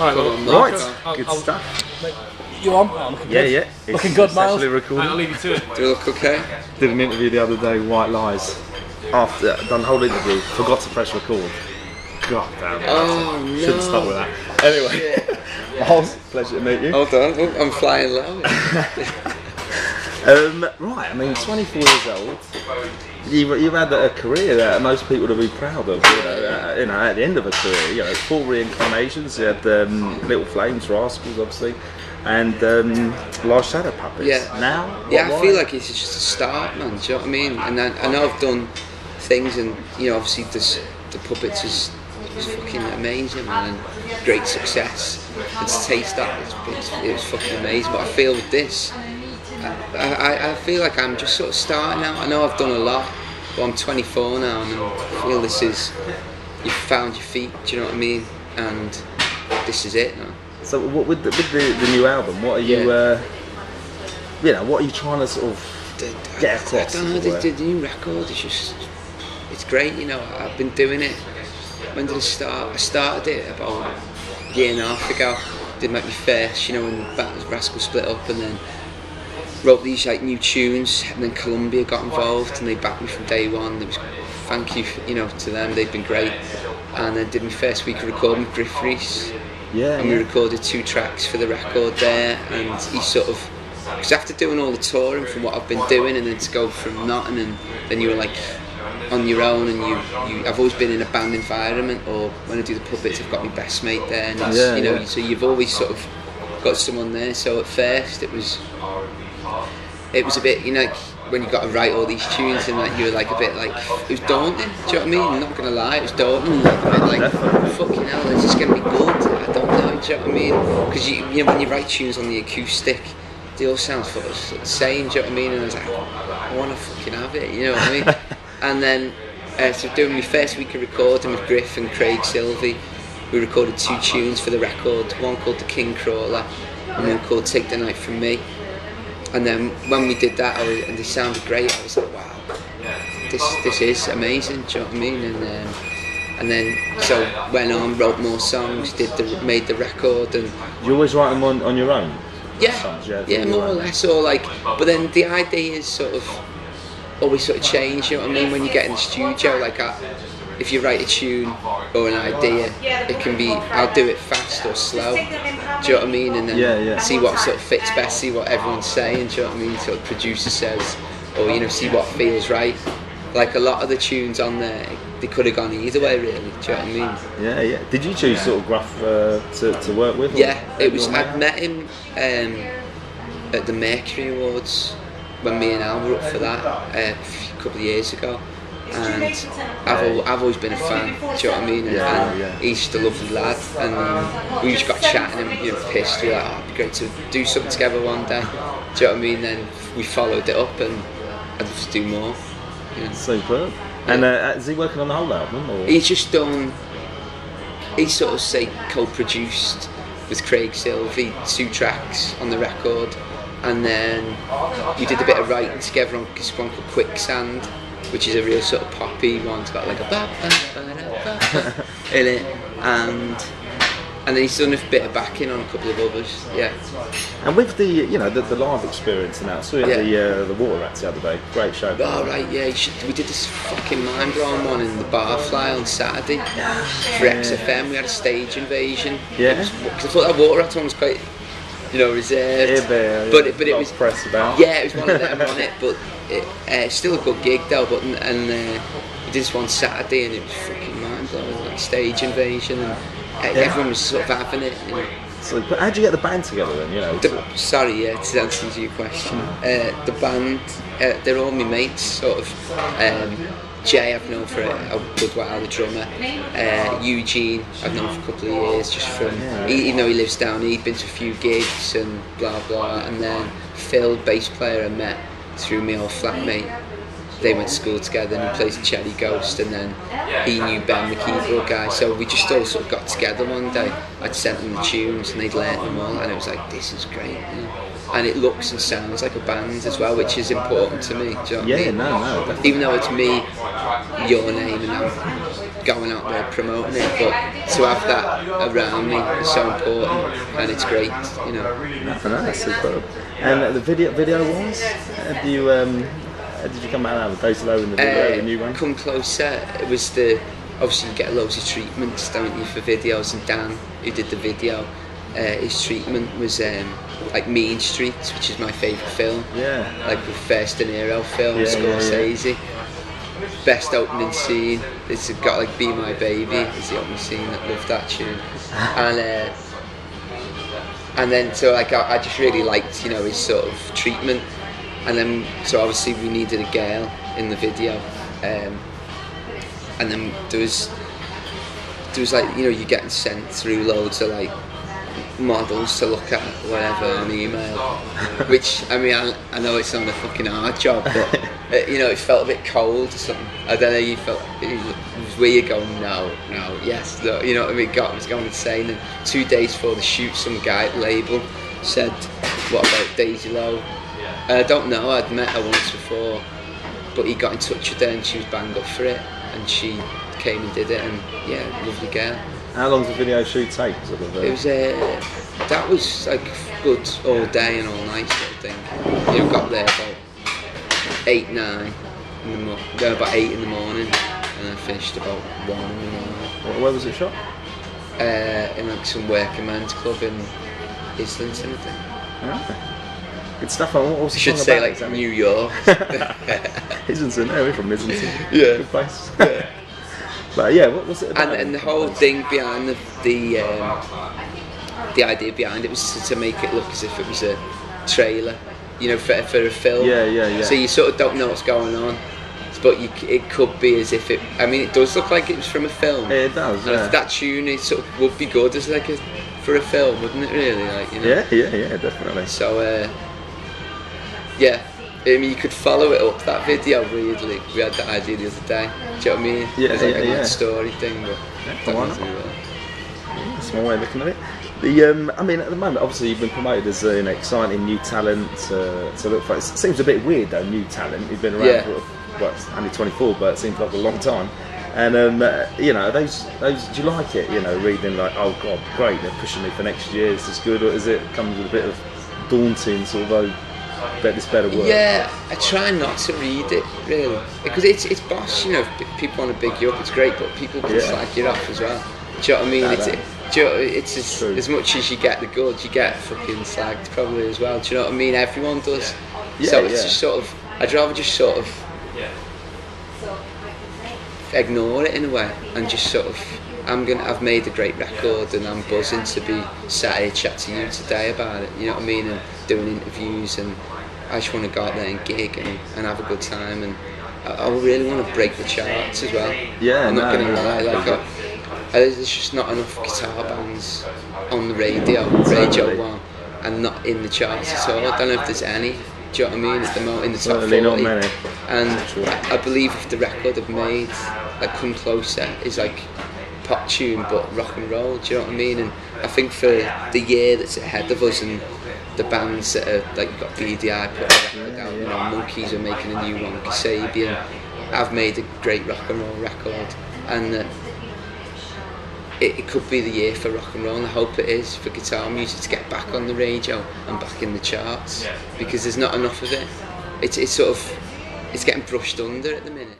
Alright, well, Right, Mark. I'll- good I'll- stuff. You on? Oh, looking Yeah, good. yeah. It's Looking good, Miles. successfully Right, recorded. I'll leave you to it. Do you look okay? Did an interview the other day, White Lies. After done the whole interview, forgot to press record. God damn it. Oh no. Shouldn't stop with that. Anyway, Miles, pleasure to meet you. Hold on, oh, I'm flying low. Um, right, I mean, 24 years old. You've, you've had a career that most people would be proud of. You know, uh, you know, at the end of a career, you know, four reincarnations. You had um, Little Flames, Rascals, obviously, and um, Last Shadow Puppets. Yeah. Now, Yeah, what- I feel like it's just a start, man. Do you know what I mean? And I, I know I've done things, and you know, obviously, this, the puppets is, is fucking amazing, man, and great success. And to taste that, it's, it's, it was fucking amazing. But I feel with this, I, I, I feel like I'm just sort of starting out. I know I've done a lot, but I'm 24 now, and I feel this is you've found your feet. Do you know what I mean? And this is it now. So, what, with, the, with the, the new album, what are you? Yeah. Uh, you know, what are you trying to sort of? the, Get I, across, I don't know, the, the new record is just, it's great, you know, I've been doing it, when did I start? I started it about a year and a half ago, did make me first, you know, when Bat- Rascal split up and then wrote these like new tunes and then Columbia got involved and they backed me from day one, it was, thank you, for, you know, to them, they've been great, and then did my first week of recording with Gruff Rhys, Yeah. and we yeah. recorded two tracks for the record there and he sort of because after doing all the touring from what I've been doing and then to go from nothing and then you were like on your own and you, you I've always been in a band environment or when I do the puppets I've got my best mate there and Yeah, you know yeah. so you've always sort of got someone there so at first it was it was a bit you know like, when you got to write all these tunes and like you were like a bit like it was daunting do you know what I mean? I'm not gonna lie it was daunting like, a bit like Definitely. fucking hell is this gonna be good I don't know do you know what I mean? Because you, you know when you write tunes on the acoustic they all sound sort of the same do you know what I mean? And I was like I want to fucking have it you know what I mean? And then uh, so doing my first week of recording with Gruff and Craig Silvey we recorded two tunes for the record one called The King Crawler and one called Take the Night From Me and then when we did that I was, and they sounded great I was like wow this this is amazing do you know what I mean? And um, and then so went on wrote more songs did the made the record and You always write them on, on your own. yeah. Songs, yeah, yeah more or less or like but then the idea is sort of always sort of change you know what I mean when you get in the studio like I, if you write a tune or an idea it can be I'll do it fast or slow do you know what I mean and then Yeah, yeah. see what sort of fits best see what everyone's saying do you know what I mean sort of producer says or you know see what feels right like a lot of the tunes on there they could have gone either way really do you know what I mean Yeah, yeah. Did you choose sort of Gruff uh, to, to work with? yeah, it was. I'd met him um, at the Mercury Awards when me and Al were up for that uh, a couple of years ago, and I've, I've always been a fan. Do you know what I mean? And, Yeah, and yeah. he's just a lovely lad, and we just got chatting and you know pissed. We were like, oh, it'd be great to do something together one day. Do you know what I mean? Then we followed it up, and I'd love to do more. You know. Superb. And uh, is he working on the whole album? Or? He's just done. He sort of say co-produced with Craig Silvey two tracks on the record, and then we did a bit of writing together on this one called Quicksand, which is a real sort of poppy one. It's got like a ba ba ba da ba ba in it, and and then he's done a bit of backing on a couple of others. Yeah, And with the you know the, the live experience and that, so we had Yeah. the uh, the Water Rats the other day. Great show. Oh right, yeah. Should, we did this fucking mind blowing one in the Barfly on Saturday for XFM. We had a stage invasion. Yeah. Was- 'cause I thought that water rat one was quite, you know, reserved. Yeah, but, but it, but it was press about. Yeah, it was one of them on it, but it, uh, still a good gig though. But and uh, we did this one Saturday and it was fucking mind blowing, like stage invasion and. uh, Everyone was sort of having it. You know. So, but how'd you get the band together then? You know. The, sorry, yeah, to answer to your question. Uh, the band, uh, they're all my mates, sort of. Um, Jay, I've known for a, good while, the drummer. Uh, Eugene, I've known for a couple of years, just from, he, even though he lives down, he'd been to a few gigs and blah blah. And then Phil, bass player, I met through my old flatmate. They went to school together and he plays Cherry Ghost and then he knew Ben, the keyboard guy. So we just all sort of got together one day. I'd sent them the tunes and they'd learnt them all and it was like, this is great. know. And it looks and sounds like a band as well, which is important to me. Do you know what I Yeah, mean? no, no, definitely. Even though it's me, your name, and I'm going out there promoting it, but to have that around me is so important, and it's great, you know. Nothing else, superb. And the video, video wise, do you um, did you come out with Daisy Lowe in the video, the new one? Uh, Come closer. It was the obviously you get loads of treatments, don't you, for videos? And Dan, who did the video, uh, his treatment was um, like Mean Streets, which is my favourite film. Yeah. Like the first De Niro film, Yeah, yeah, Scorsese. Best opening scene. It's got like "Be My Baby" is the opening scene. I love that tune. And uh, and then so like I, I just really liked you know his sort of treatment. And then so obviously we needed a girl in the video. Um, and then there was there was like you know you're getting sent through loads of like models to look at whatever on email which I mean I, I know it's not a fucking hard job but uh, you know it felt a bit cold or something. I don't know you felt it was weird going no no yes no you know what I mean? God, I was going insane. And two days before the shoot some guy at label said what about Daisy Lowe I don't know I'd met her once before but he got in touch with her and she was banged up for it and she came and did it and yeah lovely girl How long does the video shoot take? Sort of, uh, it was uh, that was like good all day and all night sort of thing you know got there about eight nine in the mo- no, about eight in the morning and I finished about one in the morning where, was it shot? uh, in like some working men's club in Islington I think Ah. Good stuff. and What was I the should say about like exactly? New York Islington. No, we're from Islington. Yeah. Good place. but yeah, what was it about? and, and the whole thing behind the the, um, the idea behind it was to, to make it look as if it was a trailer, you know, for, for a film. Yeah, yeah, yeah. So you sort of don't know what's going on, but you, it could be as if it. I mean, it does look like it was from a film. It does. And Yeah. that tune it sort of would be good as like a for a film, wouldn't it? Really, like you know. yeah, yeah, yeah, definitely. So uh, yeah. I mean, you could follow it up that video. Weirdly, we had that idea the other day. Do you know what I mean? Yeah, It's like yeah, a yeah. story thing, but why don't well. That's my way of looking at it. The, um, I mean, at the moment, obviously, you've been promoted as uh, an exciting new talent uh, to look for. It seems a bit weird, though, new talent. You've been around Yeah. for, well, only 24, but it seems like a long time. And, um, uh, you know, those, those, do you like it, you know, reading like, oh, God, great, they're pushing me for next year, this is good, or is it comes with a bit of daunting, sort of, bet this better work? Yeah, I try not to read it really because it's it's boss. You know, people want to big you up, it's great, but people can Yeah. slag you off as well. Do you know what I mean? Nah, it's nah. it, do you know, it's as, True. as much as you get the good, you get fucking slagged probably as well. Do you know what I mean? Everyone does. Yeah, so it's just sort of. I'd rather just sort of ignore it in a way and just sort of. I'm gonna. I've made a great record and I'm buzzing to be sat here chatting to you today about it. You know what I mean? And doing interviews and I just want to go out there and gig and, and have a good time and I, I really want to break the charts as well. Yeah, I'm not no, gonna lie. Like I, I, there's just not enough guitar bands on the radio, Radio One, and not in the charts at all. I don't know if there's any. Do you know what I mean? At the moment, in the top Certainly not 40. many. And I, I believe if the record I've made, like Come Closer, is like pop tune but rock and roll. Do you know what I mean? And I think for the year that's ahead of us and the bands that are like you've got Beady Eye put out, you know, Monkeys are making a new one, Kasabian. I've made a great rock and roll record, and uh, it, it could be the year for rock and roll. And I hope it is for guitar music to get back on the radio and back in the charts because there's not enough of it. It's it's sort of it's getting brushed under at the minute.